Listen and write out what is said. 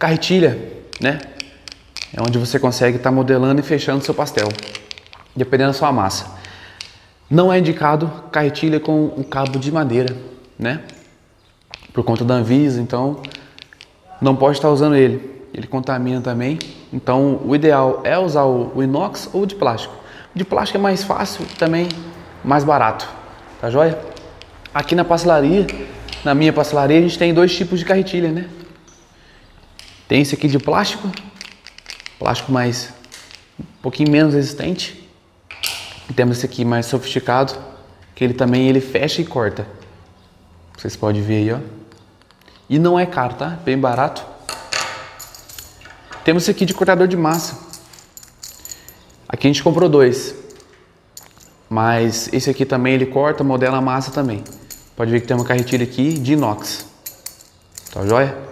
carretilha, né? É onde você consegue estar tá modelando e fechando seu pastel, dependendo da sua massa. Não é indicado carretilha com um cabo de madeira, né? Por conta da Anvisa, então não pode estar usando ele. Ele contamina também. Então o ideal é usar o inox ou o de plástico. O de plástico é mais fácil também mais barato, tá joia? Aqui na pastelaria, na minha pastelaria, a gente tem dois tipos de carretilha, né? Tem esse aqui de plástico, plástico mais um pouquinho menos resistente. E temos esse aqui mais sofisticado, que ele também ele fecha e corta. Vocês podem ver aí, ó. E não é caro, tá? Bem barato. Temos esse aqui de cortador de massa. Aqui a gente comprou dois. Mas esse aqui também ele corta, modela a massa também. Pode ver que tem uma carretilha aqui de inox. Tá joia?